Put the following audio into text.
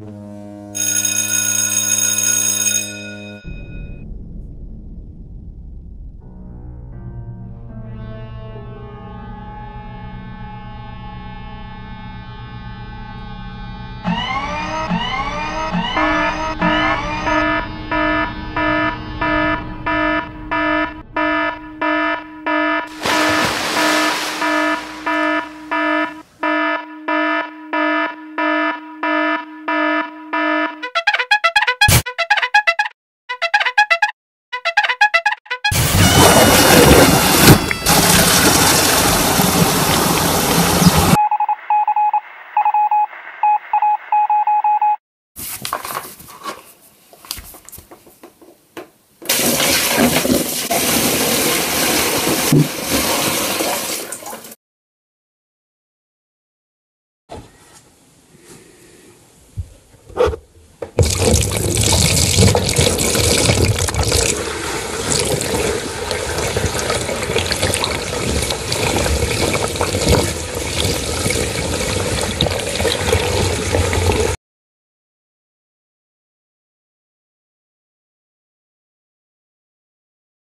Mm-hmm.